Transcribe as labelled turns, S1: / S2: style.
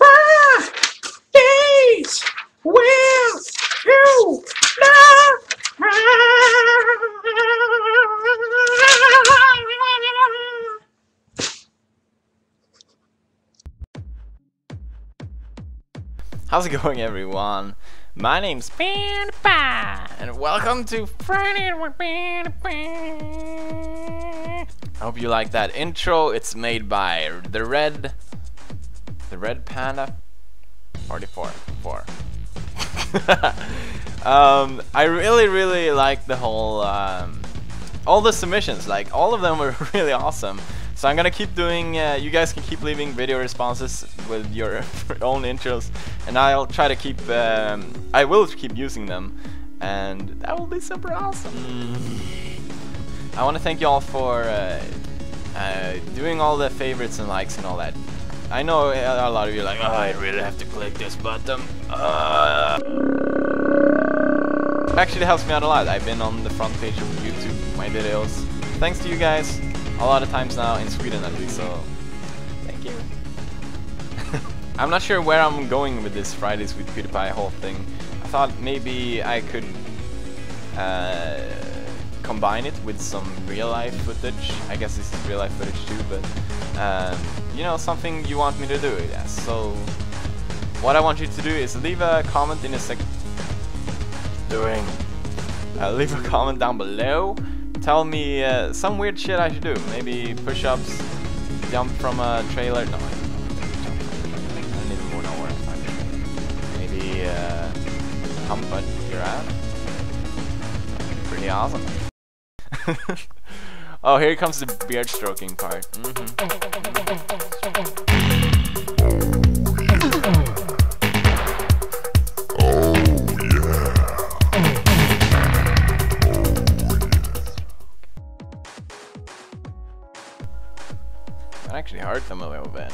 S1: Will you
S2: How's it going everyone? My name's PewDiePie and welcome to Friday with PewDiePie. I hope you like that intro. It's made by the Red the Red Panda 44 4. um, I really really like the whole um, all the submissions like all of them were really awesome. So I'm gonna keep doing, uh, you guys can keep leaving video responses with your own intros and I'll try to keep, um, I will keep using them and that will be super awesome. I want to thank you all for uh, uh, doing all the favorites and likes and all that. I know a lot of you are like, oh, I really have to click this button. Uh. It actually helps me out a lot. I've been on the front page of YouTube, my videos. Thanks to you guys a lot of times now in Sweden at least, so thank you. I'm not sure where I'm going with this Fridays with PewDiePie whole thing. I thought maybe I could uh, combine it with some real life footage. I guess this is real life footage too, but um, you know, something you want me to do, yeah. So what I want you to do is leave a comment in a sec doing uh, leave a comment down below tell me uh, some weird shit I should do. Maybe push-ups, jump from a trailer. No, I don't even know Maybe uh, hump a giraffe. Pretty awesome. oh, here comes the beard stroking part. Mm -hmm. That actually hurt them a little bit.